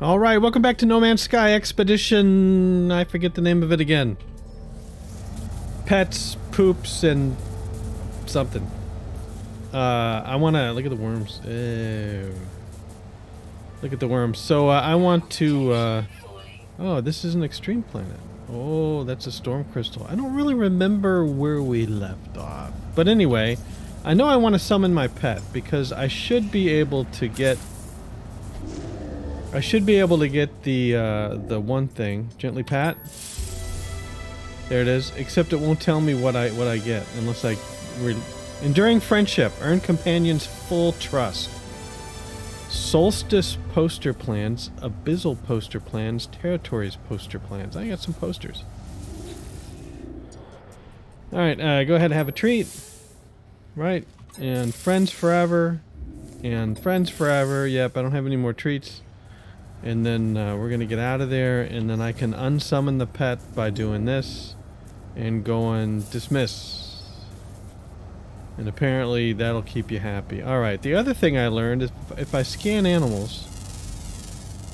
All right, welcome back to No Man's Sky Expedition. I forget the name of it again. Pets, poops, and something. Uh, I want to look at the worms. Ew. Look at the worms. So uh, I want to. Uh, oh, this is an extreme planet. Oh, that's a storm crystal. I don't really remember where we left off. But anyway, I know I want to summon my pet because I should be able to get I should be able to get the uh, the one thing. Gently pat. There it is. Except it won't tell me what I what I get unless I enduring friendship. Earn companions full trust. Solstice poster plans, Abyssal poster plans, Territories poster plans. I got some posters. All right, uh, go ahead and have a treat. Right, and friends forever, and friends forever. Yep, I don't have any more treats and then uh, we're gonna get out of there and then I can unsummon the pet by doing this and going dismiss. And apparently that'll keep you happy. Alright the other thing I learned is if I scan animals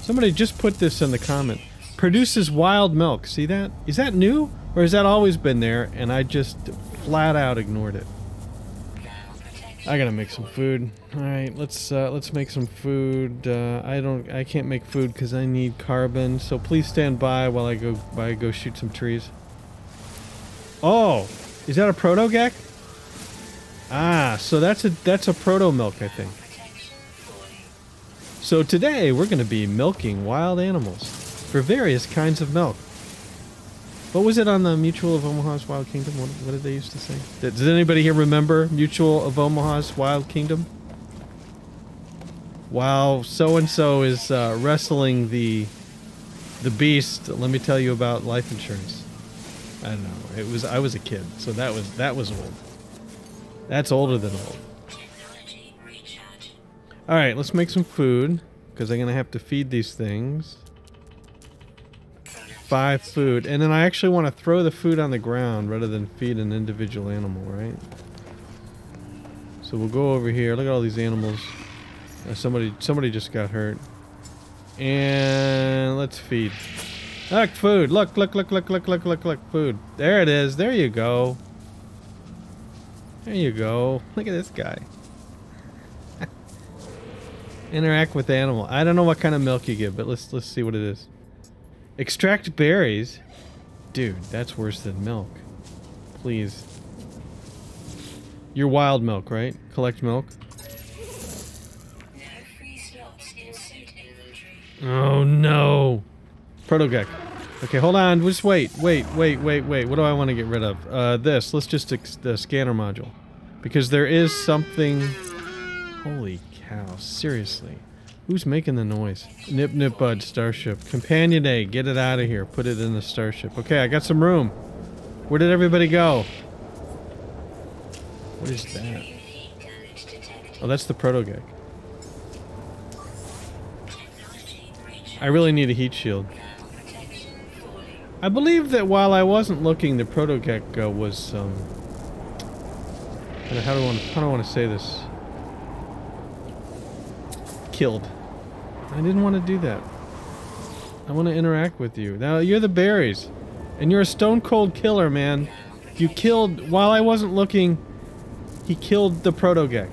somebody just put this in the comment produces wild milk. See that? Is that new or has that always been there and I just flat out ignored it I gotta make some food. All right, let's uh, let's make some food. Uh, I don't, I can't make food because I need carbon. So please stand by while I go, I go shoot some trees. Oh, is that a proto gek? Ah, so that's a that's a proto milk, I think. So today we're gonna be milking wild animals for various kinds of milk. What was it on the Mutual of Omaha's Wild Kingdom? What, what did they used to say? Does anybody here remember Mutual of Omaha's Wild Kingdom? While so-and-so is uh, wrestling the the beast, let me tell you about life insurance. I don't know. It was I was a kid, so that was that was old. That's older than old. All right, let's make some food because I'm gonna have to feed these things five food. And then I actually want to throw the food on the ground rather than feed an individual animal, right? So we'll go over here. Look at all these animals. Uh, somebody somebody just got hurt. And let's feed. Look, food. Look, look, look, look, look, look, look, look, food. There it is. There you go. There you go. Look at this guy. Interact with the animal. I don't know what kind of milk you give, but let's let's see what it is. Extract berries? Dude, that's worse than milk. Please. You're wild milk, right? Collect milk? Oh no! Protogek. Okay, hold on. Just wait, wait, wait, wait, wait. What do I want to get rid of? Uh, this. Let's just the scanner module, because there is something. Holy cow! Seriously. Who's making the noise? Nip Nip Bud Starship. Companion A, get it out of here. Put it in the starship. Okay, I got some room. Where did everybody go? What is that? Oh, that's the Protogek. I really need a heat shield. I believe that while I wasn't looking, the Protogek uh, was, um... How do I want to say this? Killed. I didn't want to do that. I want to interact with you. Now, you're the berries. And you're a stone cold killer, man. You killed, while I wasn't looking, he killed the Protogek.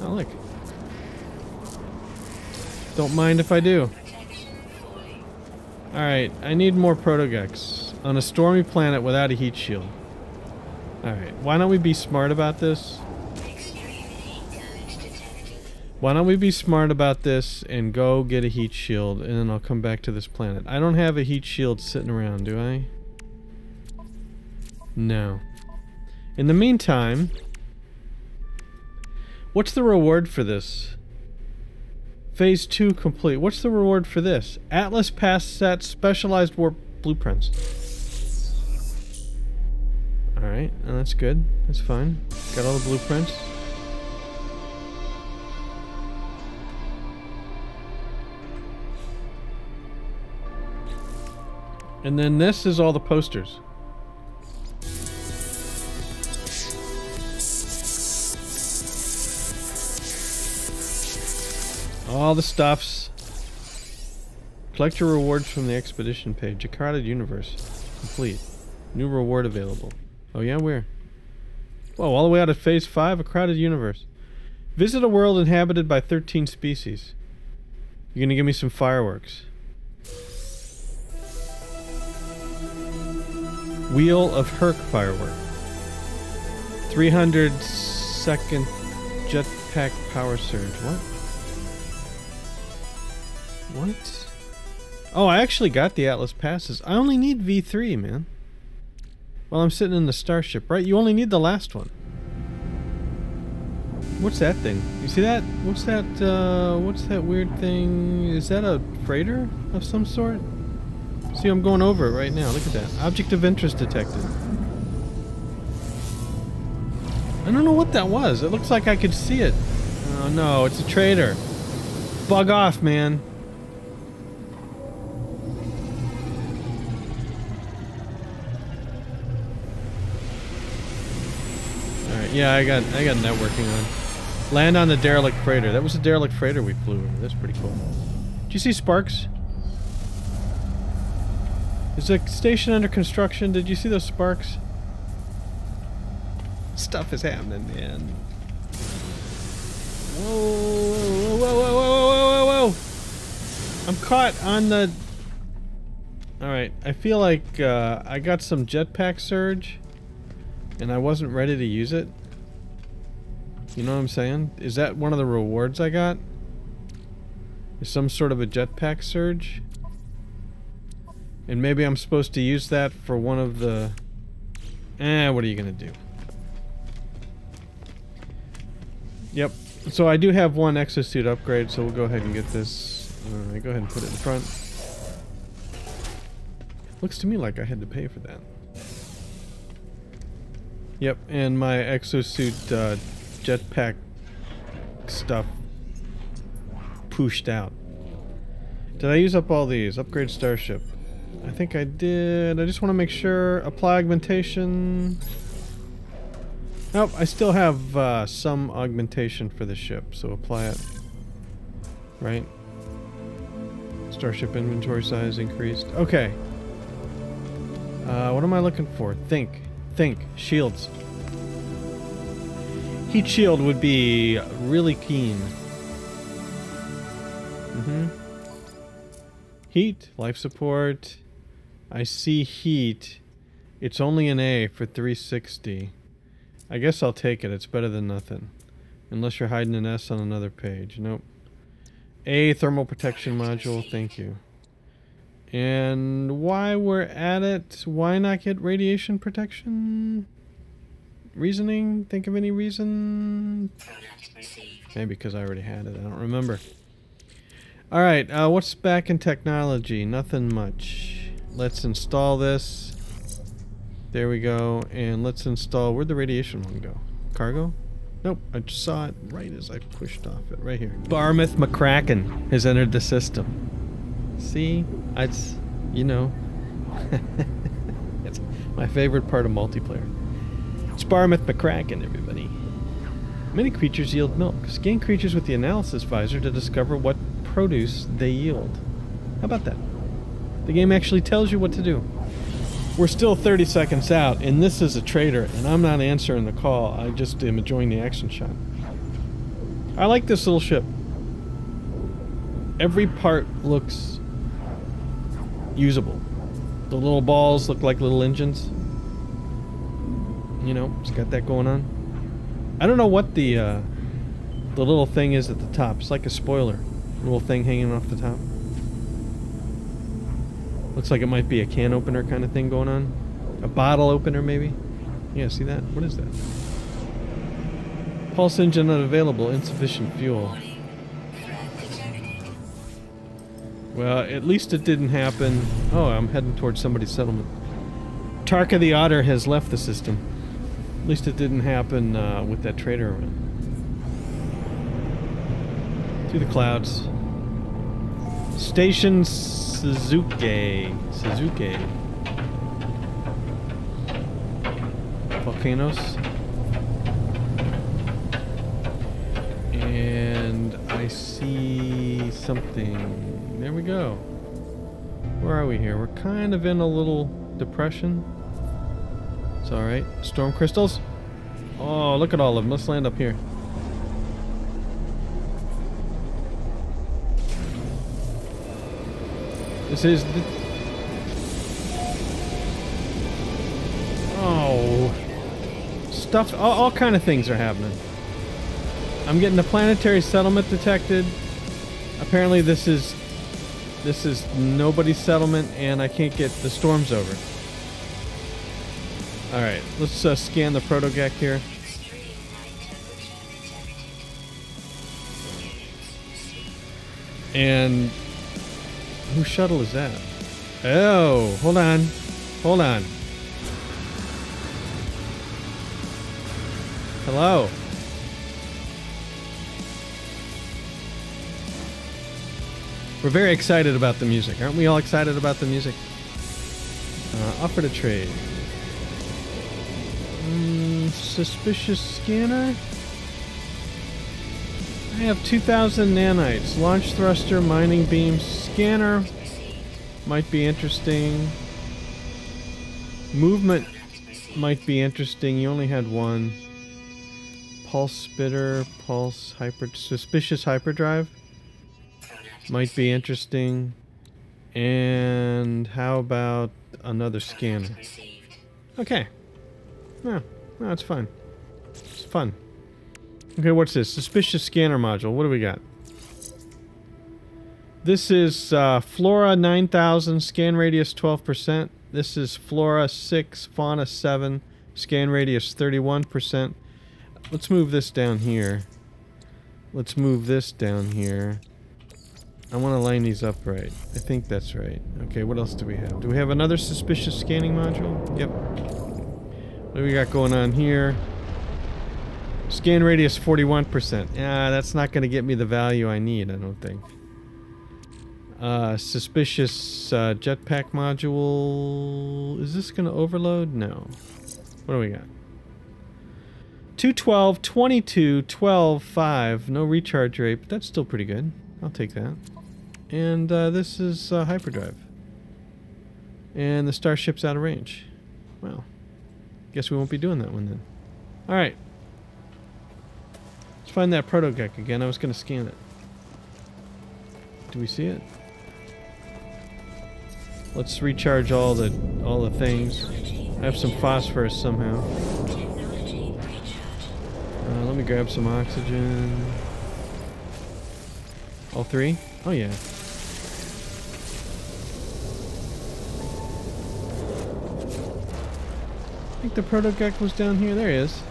Oh, look. Don't mind if I do. Alright, I need more Protogeks. On a stormy planet without a heat shield. Alright, why don't we be smart about this? Why don't we be smart about this and go get a heat shield and then I'll come back to this planet. I don't have a heat shield sitting around, do I? No. In the meantime, what's the reward for this? Phase 2 complete. What's the reward for this? Atlas Pass set specialized warp blueprints. Alright, that's good. That's fine. Got all the blueprints. And then this is all the posters. All the stuffs. Collect your rewards from the expedition page. A crowded universe. Complete. New reward available. Oh yeah, where? Whoa, all the way out of phase 5, a crowded universe. Visit a world inhabited by 13 species. You're gonna give me some fireworks. Wheel of Herc firework. 300 second jetpack power surge. What? What? Oh, I actually got the Atlas passes. I only need V3, man. Well, I'm sitting in the starship, right? You only need the last one. What's that thing? You see that? What's that, uh, what's that weird thing? Is that a freighter of some sort? See, I'm going over it right now. Look at that. Object of interest detected. I don't know what that was. It looks like I could see it. Oh no, it's a trader. Bug off, man. Alright, yeah, I got I got networking on. Land on the derelict freighter. That was a derelict freighter we flew over. That's pretty cool. Do you see sparks? Is the station under construction? Did you see those sparks? Stuff is happening, man. Whoa, whoa, whoa, whoa, whoa, whoa, whoa, I'm caught on the... Alright, I feel like uh, I got some jetpack surge and I wasn't ready to use it. You know what I'm saying? Is that one of the rewards I got? Is some sort of a jetpack surge? And maybe I'm supposed to use that for one of the... Eh, what are you going to do? Yep. So I do have one exosuit upgrade, so we'll go ahead and get this. Go ahead and put it in front. Looks to me like I had to pay for that. Yep, and my exosuit uh, jetpack stuff pushed out. Did I use up all these? Upgrade starship. I think I did. I just want to make sure. Apply augmentation. Nope, I still have uh, some augmentation for the ship, so apply it. Right? Starship inventory size increased. Okay. Uh, what am I looking for? Think. Think. Shields. Heat shield would be really keen. Mm-hmm. Heat, life support. I see heat. It's only an A for 360. I guess I'll take it. It's better than nothing. Unless you're hiding an S on another page. Nope. A thermal protection module. Thank you. And why we're at it, why not get radiation protection? Reasoning? Think of any reason? Maybe because I already had it. I don't remember. Alright, uh, what's back in technology? Nothing much. Let's install this. There we go. And let's install... Where'd the radiation one go? Cargo? Nope, I just saw it right as I pushed off it. Right here. Barmouth McCracken has entered the system. See? It's, you know... it's my favorite part of multiplayer. It's Barmouth McCracken, everybody. Many creatures yield milk. Scan creatures with the analysis visor to discover what produce they yield. How about that? The game actually tells you what to do. We're still 30 seconds out, and this is a trader, and I'm not answering the call. I just am enjoying the action shot. I like this little ship. Every part looks usable. The little balls look like little engines. You know, it's got that going on. I don't know what the uh, the little thing is at the top. It's like a spoiler. Little thing hanging off the top. Looks like it might be a can opener kind of thing going on. A bottle opener, maybe? Yeah, see that? What is that? Pulse engine unavailable, insufficient fuel. Well, at least it didn't happen. Oh, I'm heading towards somebody's settlement. Tarka the Otter has left the system. At least it didn't happen uh, with that trader. Through the clouds. Station Suzuki. Suzuki. Volcanoes. And I see something. There we go. Where are we here? We're kind of in a little depression. It's alright. Storm crystals. Oh, look at all of them. Let's land up here. This is the... Oh. Stuff, all, all kind of things are happening. I'm getting the planetary settlement detected. Apparently this is this is nobody's settlement and I can't get the storms over. Alright, let's uh, scan the protogek here. And whose shuttle is that? Oh, hold on. Hold on. Hello. We're very excited about the music. Aren't we all excited about the music? Uh, offer to trade. Mm, suspicious scanner? I have 2,000 nanites. Launch thruster, mining beam, scanner. Might be interesting. Movement might be interesting. You only had one. Pulse spitter, pulse hyper, suspicious hyperdrive. Might be interesting. And how about another scanner? Okay. No, no, it's fine. It's fun. Okay, what's this? Suspicious scanner module. What do we got? This is uh, Flora 9000, scan radius 12%. This is Flora 6, Fauna 7, scan radius 31%. Let's move this down here. Let's move this down here. I want to line these up right. I think that's right. Okay, what else do we have? Do we have another suspicious scanning module? Yep. What do we got going on here? Scan radius 41%. Yeah, that's not going to get me the value I need, I don't think. Uh, suspicious uh, jetpack module. Is this going to overload? No. What do we got? 212, 22, 12, 5. No recharge rate, but that's still pretty good. I'll take that. And uh, this is uh, hyperdrive. And the starship's out of range. Well, guess we won't be doing that one then. Alright. Let's find that protogek again. I was going to scan it. Do we see it? Let's recharge all the all the things. I have some phosphorus somehow. Uh, let me grab some oxygen. All three? Oh yeah. I think the protogek was down here. There he is.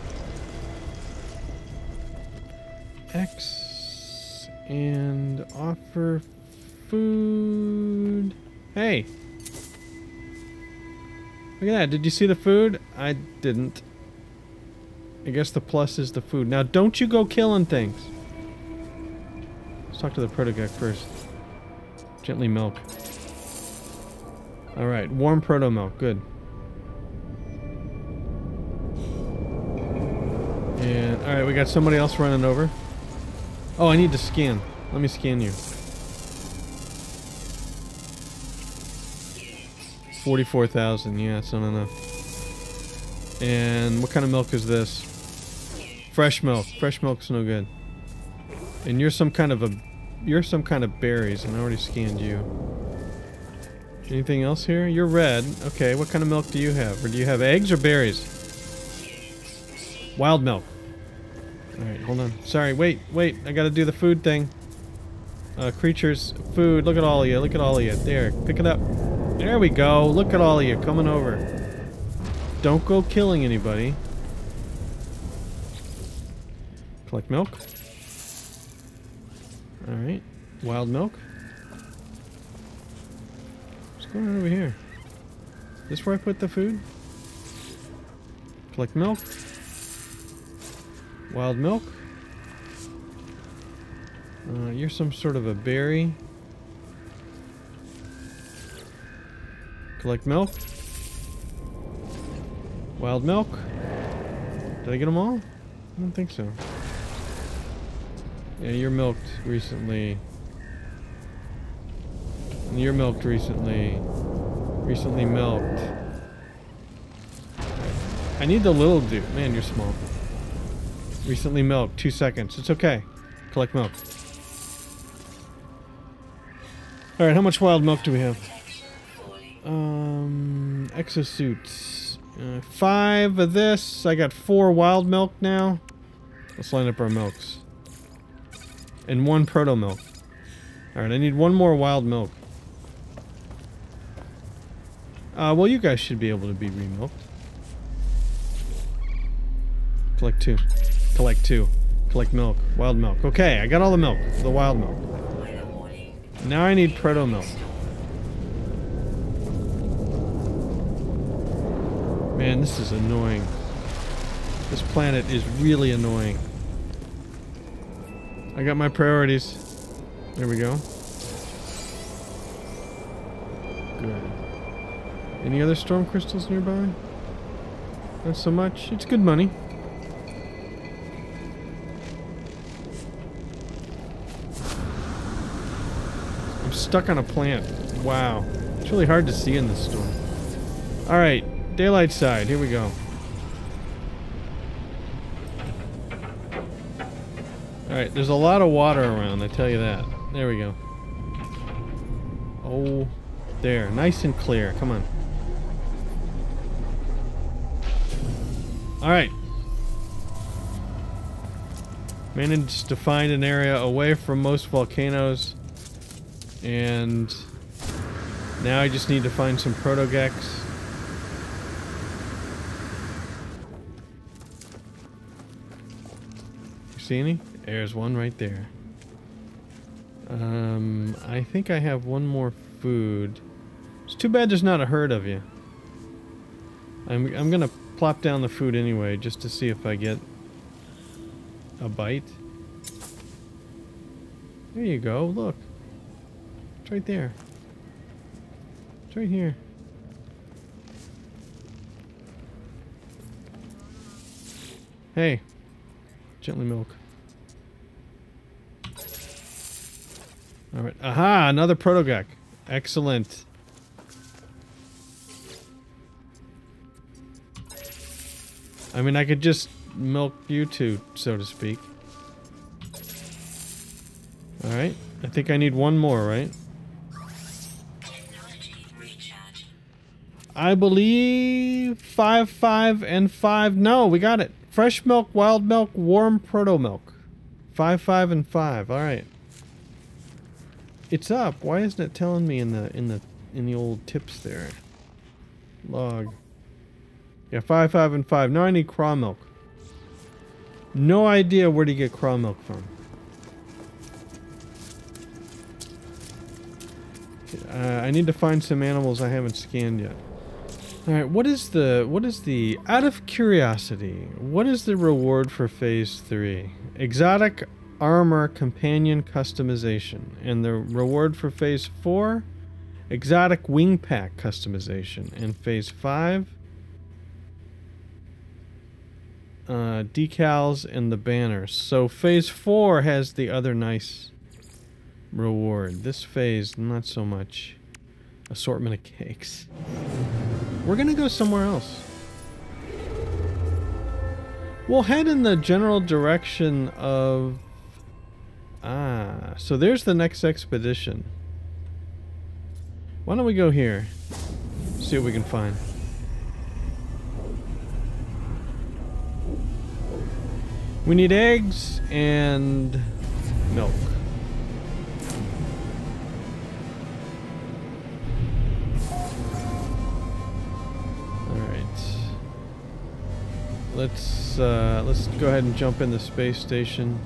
X and offer food. Hey. Look at that. Did you see the food? I didn't. I guess the plus is the food. Now don't you go killing things. Let's talk to the protogek first. Gently milk. Alright, warm proto milk. Good. And, alright, we got somebody else running over. Oh, I need to scan. Let me scan you. 44,000, yeah, that's not enough. And what kind of milk is this? Fresh milk. Fresh milk's no good. And you're some kind of a... You're some kind of berries, and I already scanned you. Anything else here? You're red. Okay, what kind of milk do you have? Or do you have eggs or berries? Wild milk. Alright, hold on. Sorry, wait, wait. I gotta do the food thing. Uh, creatures, food. Look at all of you. Look at all of you. There, pick it up. There we go. Look at all of you coming over. Don't go killing anybody. Collect milk. Alright. Wild milk. What's going on over here? Is this where I put the food? Collect milk. Wild milk. Uh, you're some sort of a berry. Collect milk. Wild milk. Did I get them all? I don't think so. Yeah, you're milked recently. You're milked recently. Recently milked. I need the little dude. Man, you're small. Recently milked. Two seconds. It's okay. Collect milk. Alright, how much wild milk do we have? Um, exosuits. Uh, five of this. I got four wild milk now. Let's line up our milks. And one proto milk. Alright, I need one more wild milk. Uh, well, you guys should be able to be remilked. Collect two. Collect two. Collect milk. Wild milk. Okay, I got all the milk. The wild milk. Now I need proto milk. Man, this is annoying. This planet is really annoying. I got my priorities. There we go. Good. Any other storm crystals nearby? Not so much. It's good money. I'm stuck on a plant. Wow. It's really hard to see in this storm. Alright, daylight side. Here we go. Alright, there's a lot of water around, I tell you that. There we go. Oh, there. Nice and clear. Come on. Alright. Managed to find an area away from most volcanoes. And now I just need to find some protogeks. See any? There's one right there. Um, I think I have one more food. It's too bad there's not a herd of you. I'm, I'm gonna plop down the food anyway, just to see if I get a bite. There you go, look. It's right there. It's right here. Hey. Gently milk. Alright. Aha! Another protogek. Excellent. I mean, I could just milk you two, so to speak. Alright. I think I need one more, right? I believe five, five, and five. No, we got it. Fresh milk, wild milk, warm proto milk. Five, five, and five. All right. It's up. Why isn't it telling me in the in the in the old tips there? Log. Yeah, five, five, and five. Now I need craw milk. No idea where to get craw milk from. Uh, I need to find some animals I haven't scanned yet. All right, what is the what is the out of curiosity? What is the reward for phase 3? Exotic armor companion customization and the reward for phase 4 exotic wing pack customization and phase 5 uh, decals and the banners. So phase 4 has the other nice reward. This phase not so much assortment of cakes. We're gonna go somewhere else. We'll head in the general direction of... Ah, so there's the next expedition. Why don't we go here? See what we can find. We need eggs and milk. Alright. Let's uh, let's go ahead and jump in the space station.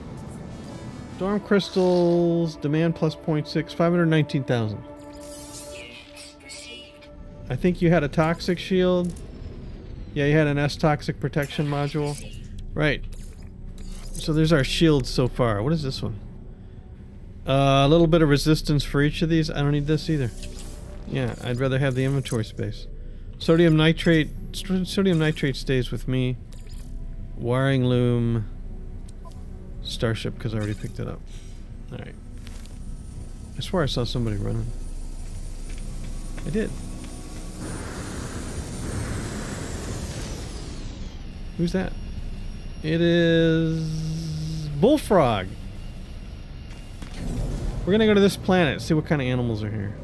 Storm crystals, demand plus 0.6, 519,000. I think you had a toxic shield. Yeah, you had an S toxic protection module. Right. So there's our shields so far. What is this one? Uh, a little bit of resistance for each of these. I don't need this either. Yeah, I'd rather have the inventory space. Sodium nitrate. Sodium nitrate stays with me. Wiring loom. Starship, because I already picked it up. Alright. I swear I saw somebody running. I did. Who's that? It is Bullfrog. We're gonna go to this planet, see what kind of animals are here.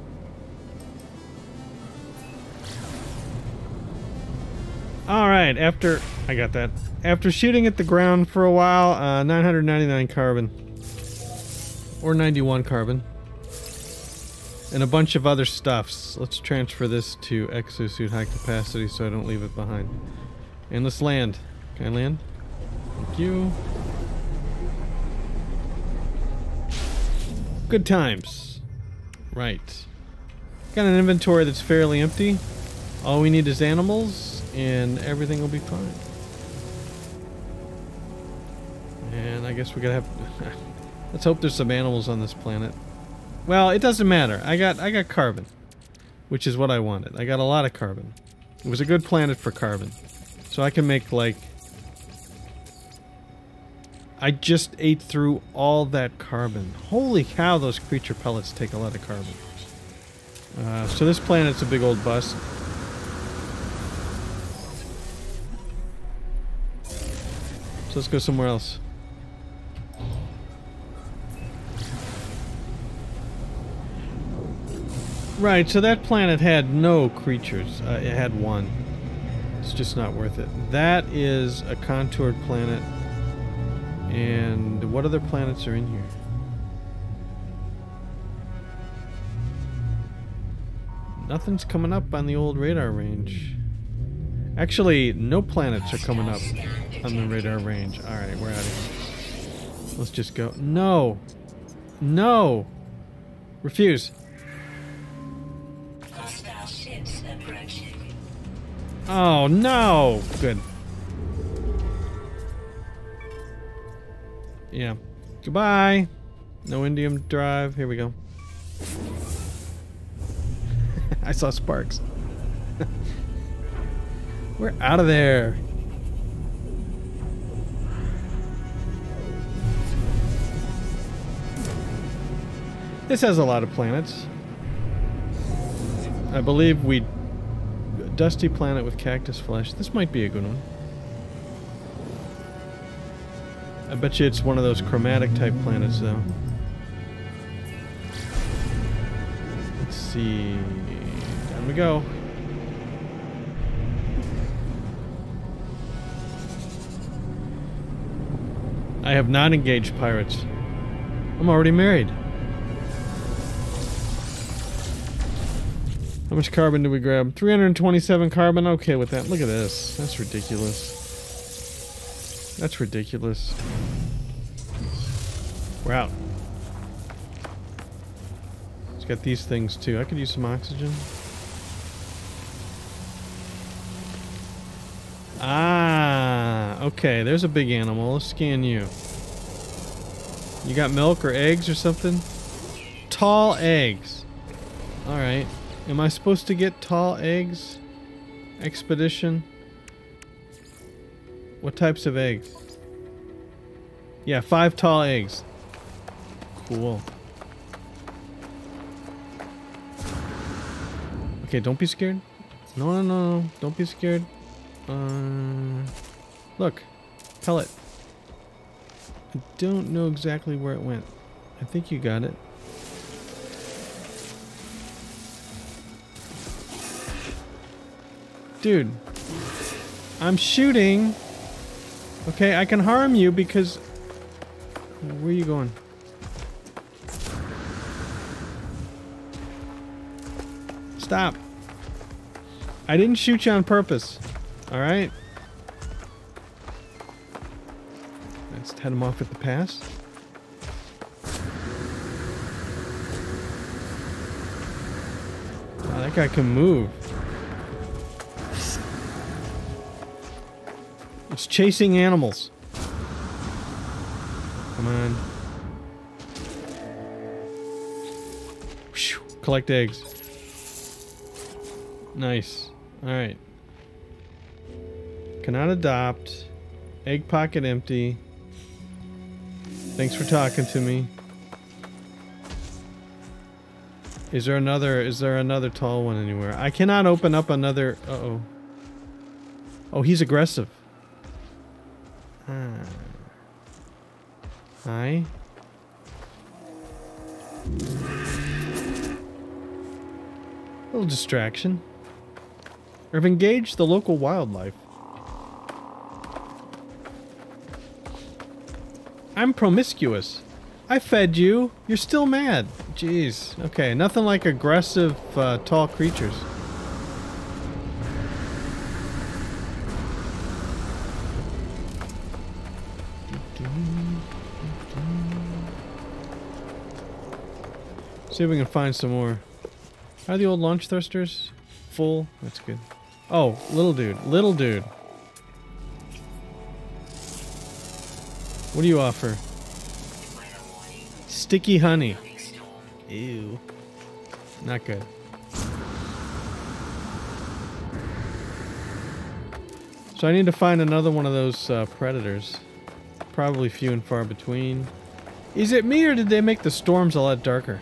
Alright, after... I got that. After shooting at the ground for a while, uh, 999 carbon. Or 91 carbon. And a bunch of other stuffs. Let's transfer this to exosuit high capacity so I don't leave it behind. And let's land. Can I land? Thank you. Good times. Right. Got an inventory that's fairly empty. All we need is animals, and everything will be fine. And I guess we gotta have... let's hope there's some animals on this planet. Well, it doesn't matter. I got I got carbon, which is what I wanted. I got a lot of carbon. It was a good planet for carbon. So I can make like I just ate through all that carbon. Holy cow, those creature pellets take a lot of carbon. Uh, so this planet's a big old bust. So let's go somewhere else. Right, so that planet had no creatures. Uh, it had one. It's just not worth it. That is a contoured planet. And what other planets are in here? Nothing's coming up on the old radar range. Actually, no planets are coming up on the radar range. Alright, we're out of here. Let's just go. No! No! Refuse. Oh no! Good. Yeah. Goodbye! No indium drive. Here we go. I saw sparks. We're out of there. This has a lot of planets. I believe we... Dusty planet with cactus flesh. This might be a good one. I bet you it's one of those chromatic type planets though. Let's see. Time we go. I have not engaged pirates. I'm already married. How much carbon do we grab? 327 carbon? Okay with that. Look at this. That's ridiculous. That's ridiculous. We're out. It's got these things too. I could use some oxygen. Ah, okay. There's a big animal. Let's scan you. You got milk or eggs or something? Tall eggs. Alright. Am I supposed to get tall eggs? Expedition? What types of eggs? Yeah, five tall eggs. Cool. Okay, don't be scared. No, no, no, don't be scared. Uh, look, pellet. I don't know exactly where it went. I think you got it. Dude, I'm shooting. Okay, I can harm you because... Where are you going? Stop. I didn't shoot you on purpose. Alright? Head him off at the pass. Oh, that guy can move. It's chasing animals. Come on. Collect eggs. Nice. Alright. Cannot adopt. Egg pocket empty. Thanks for talking to me. Is there another, is there another tall one anywhere? I cannot open up another, uh-oh. Oh, he's aggressive. Ah. Hi. Little distraction. I've engaged the local wildlife. I'm promiscuous. I fed you. You're still mad. Jeez. Okay, nothing like aggressive, uh, tall creatures. See if we can find some more. Are the old launch thrusters full? That's good. Oh, little dude. Little dude. What do you offer? Sticky honey. Ew. Not good. So I need to find another one of those uh, predators. Probably few and far between. Is it me or did they make the storms a lot darker?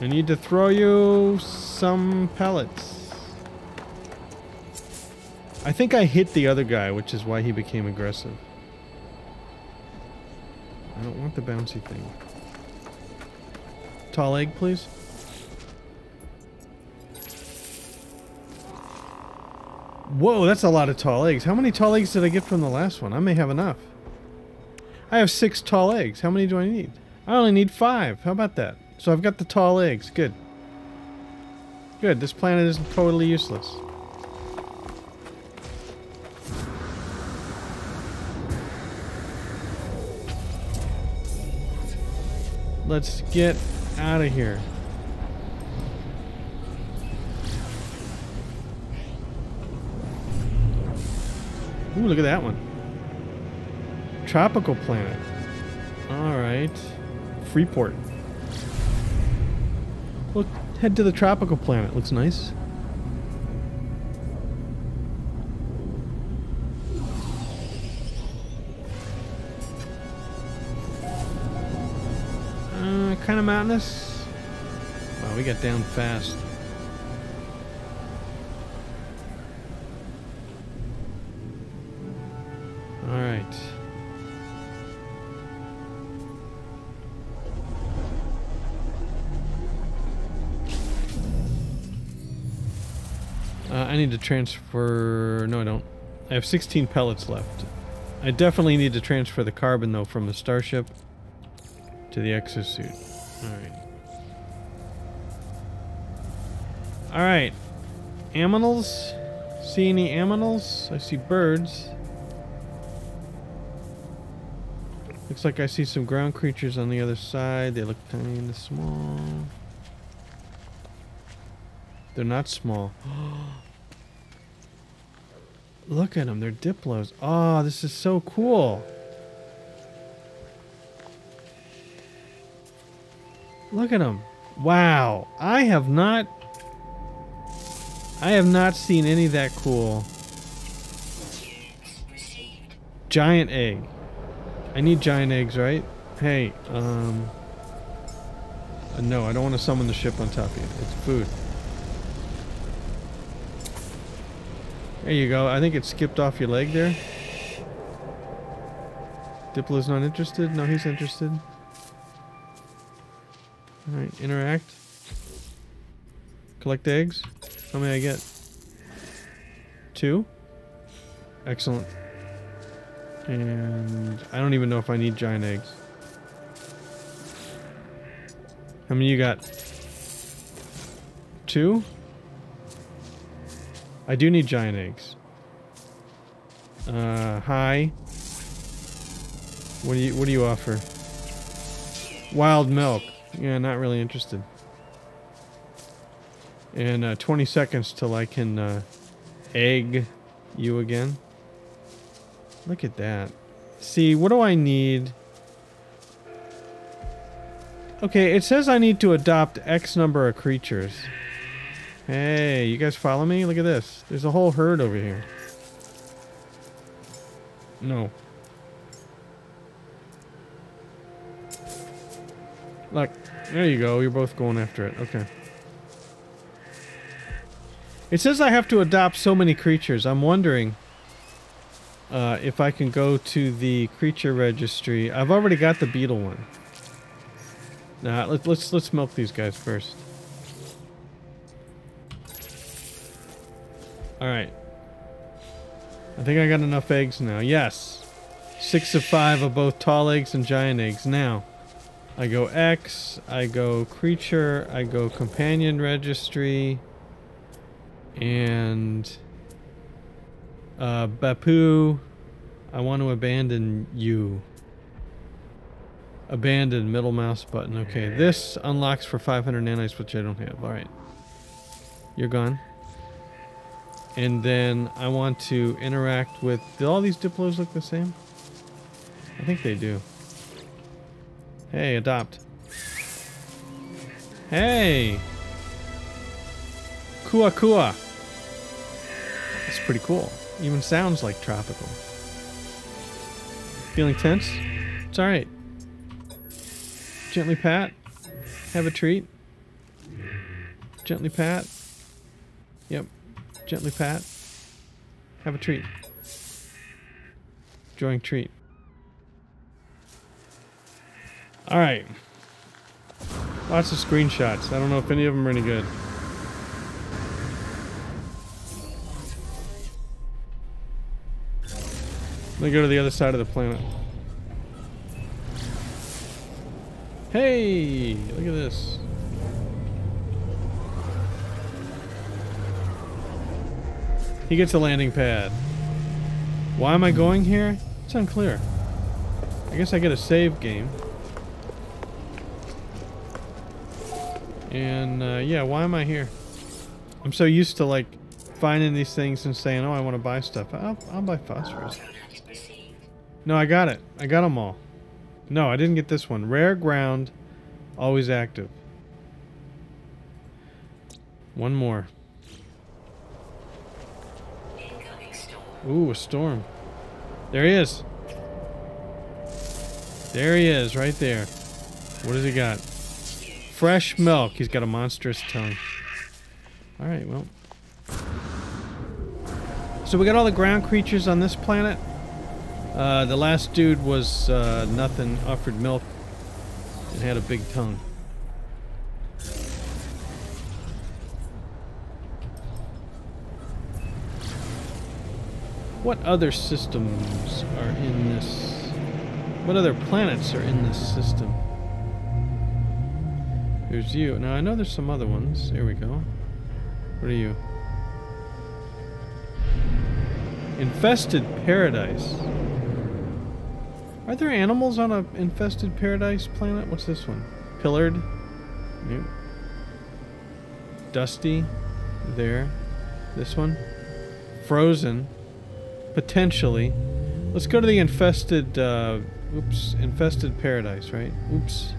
I need to throw you some pellets. I think I hit the other guy, which is why he became aggressive. I don't want the bouncy thing. Tall egg, please. Whoa, that's a lot of tall eggs. How many tall eggs did I get from the last one? I may have enough. I have six tall eggs. How many do I need? I only need five. How about that? So I've got the tall eggs. Good. Good. This planet isn't totally useless. Let's get out of here. Ooh, look at that one. Tropical planet. Alright. Freeport. Look, head to the tropical planet. Looks nice. Kind of mountainous. Wow, we got down fast. All right. Uh, I need to transfer... No, I don't. I have 16 pellets left. I definitely need to transfer the carbon, though, from the starship to the exosuit. Alright. Alright. Aminals? See any aminals? I see birds. Looks like I see some ground creatures on the other side. They look kind of small. They're not small. Look at them. They're Diplos. Oh, this is so cool. Look at them. Wow. I have not... I have not seen any that cool. Giant egg. I need giant eggs, right? Hey, um... Uh, no, I don't want to summon the ship on top of you. It's food. There you go. I think it skipped off your leg there. Diplo's not interested? No, he's interested. Alright, interact. Collect eggs. How many I get? Two? Excellent. And I don't even know if I need giant eggs. How many you got? Two? I do need giant eggs. Uh, hi. What do you What do you offer? Wild milk. Yeah, not really interested. And uh, 20 seconds till I can uh, egg you again. Look at that. See, what do I need? Okay, it says I need to adopt X number of creatures. Hey, you guys follow me? Look at this. There's a whole herd over here. No. Look, there you go. You're both going after it. Okay. It says I have to adopt so many creatures. I'm wondering uh, if I can go to the creature registry. I've already got the beetle one. Nah, let's let's let's milk these guys first. All right. I think I got enough eggs now. Yes. Six of five of both tall eggs and giant eggs. Now, I go X, I go creature, I go companion registry, and uh, Bapu, I want to abandon you. Abandon middle mouse button. Okay, this unlocks for 500 nanites, which I don't have. All right. You're gone. And then I want to interact with... Do all these Diplos look the same? I think they do. Hey, adopt. Hey! Kua Kua. That's pretty cool. Even sounds like tropical. Feeling tense? It's alright. Gently pat. Have a treat. Gently pat. Yep. Gently pat. Have a treat. Enjoying treat. Alright. Lots of screenshots. I don't know if any of them are any good. Let me go to the other side of the planet. Hey! Look at this. He gets a landing pad. Why am I going here? It's unclear. I guess I get a save game. And, uh, yeah, why am I here? I'm so used to, like, finding these things and saying, oh, I want to buy stuff. I'll, I'll buy phosphorus. No, I got it. I got them all. No, I didn't get this one. Rare ground, always active. One more. Ooh, a storm. There he is. There he is, right there. What does he got? Fresh milk. He's got a monstrous tongue. Alright, well. So we got all the ground creatures on this planet. Uh, the last dude was uh, nothing, offered milk, and had a big tongue. What other systems are in this? What other planets are in this system? There's you. Now I know there's some other ones. Here we go. What are you? Infested paradise. Are there animals on a infested paradise planet? What's this one? Pillared? Nope. Dusty? There. This one? Frozen? Potentially. Let's go to the infested, uh, oops, infested paradise, right? Oops.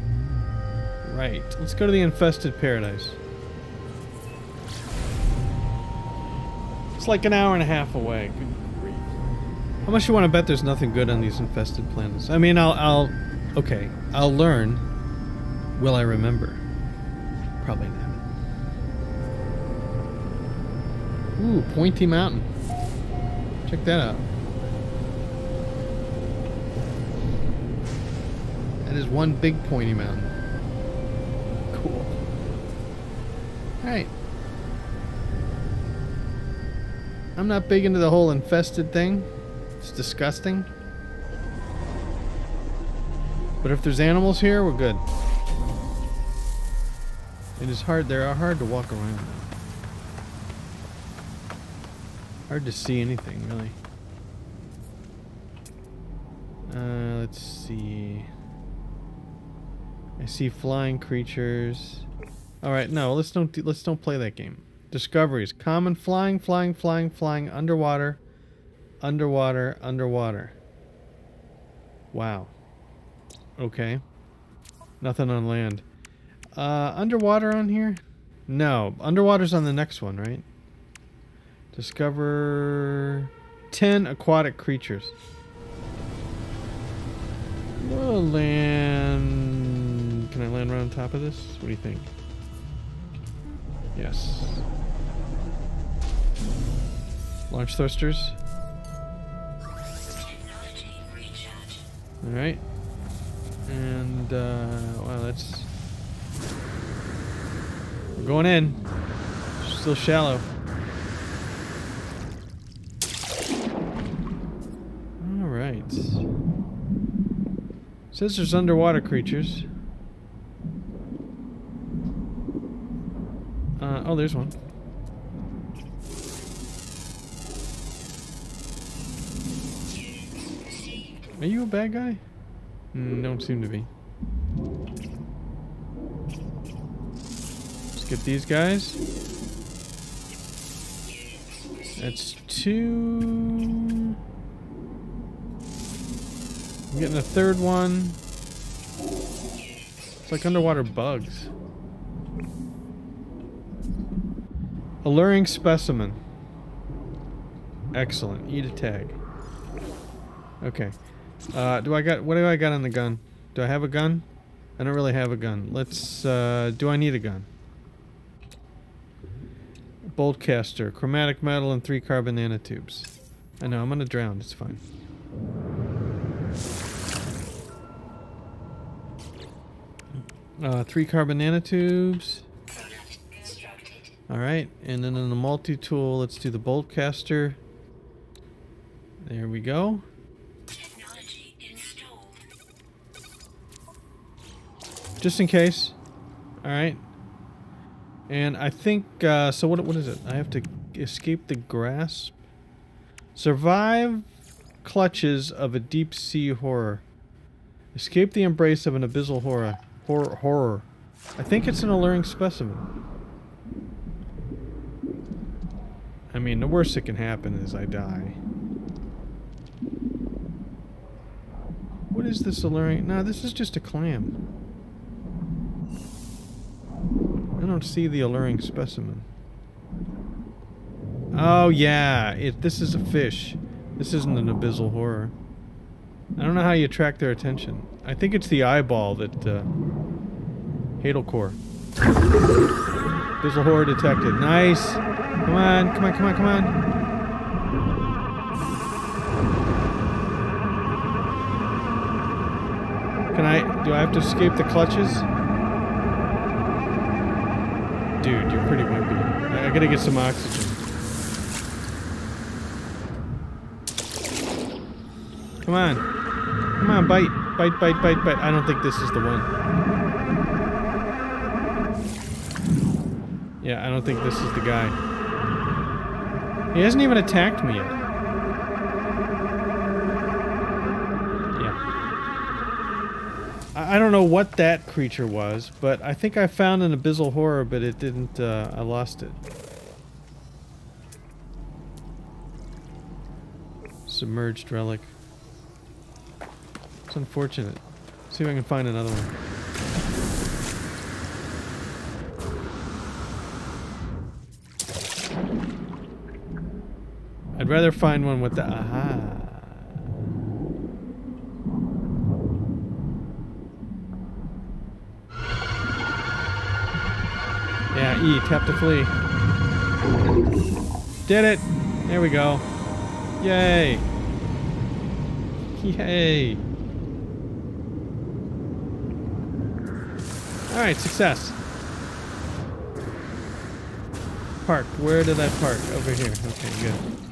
Right. Let's go to the infested paradise. It's like an hour and a half away. How much you want to bet there's nothing good on these infested planets? I mean, I'll, I'll, okay, I'll learn. Will I remember? Probably not. Ooh, Pointy Mountain. Check that out. That is one big pointy mountain. Cool. Alright. I'm not big into the whole infested thing. It's disgusting. But if there's animals here, we're good. It is hard. They are hard to walk around. Hard to see anything, really. Uh, let's see. I see flying creatures. All right, no, let's don't do, let's don't play that game. Discoveries: common flying, flying, flying, flying, underwater, underwater, underwater. Wow. Okay. Nothing on land. Uh, underwater on here? No, underwater's on the next one, right? Discover 10 aquatic creatures. Oh, land Can I land right on top of this? What do you think? Yes. Launch thrusters. Alright. And, uh, wow, that's... We're going in. Still shallow. Alright. Says there's underwater creatures. Uh, oh, there's one. Are you a bad guy? Mm, don't seem to be. Let's get these guys. That's two. I'm getting a third one. It's like underwater bugs. Alluring specimen. Excellent. Eat a tag. Okay. Uh, do I got what do I got on the gun? Do I have a gun? I don't really have a gun. Let's. Uh, do I need a gun? Bolt caster, chromatic metal, and three carbon nanotubes. I know I'm gonna drown. It's fine. Uh, three carbon nanotubes. All right, and then in the multi-tool, let's do the bolt caster. There we go. Just in case. All right. And I think, uh, so what, what is it? I have to escape the grasp. Survive clutches of a deep sea horror. Escape the embrace of an abyssal horror. Horror. horror. I think it's an alluring specimen. I mean, the worst that can happen is I die. What is this alluring? No, this is just a clam. I don't see the alluring specimen. Oh yeah, it. This is a fish. This isn't an abyssal horror. I don't know how you attract their attention. I think it's the eyeball that. Uh, Hadal Core. Abyssal horror detected. Nice. Come on, come on, come on, come on. Can I? Do I have to escape the clutches? Dude, you're pretty wimpy. I, I gotta get some oxygen. Come on. Come on, bite. Bite, bite, bite, bite. I don't think this is the one. Yeah, I don't think this is the guy. He hasn't even attacked me yet. Yeah. I don't know what that creature was, but I think I found an abyssal horror, but it didn't, uh, I lost it. Submerged relic. It's unfortunate. See if I can find another one. I'd rather find one with the aha. Yeah, E, tap to flee. Did it! There we go. Yay! Yay! Alright, success. Park. Where did I park? Over here. Okay, good.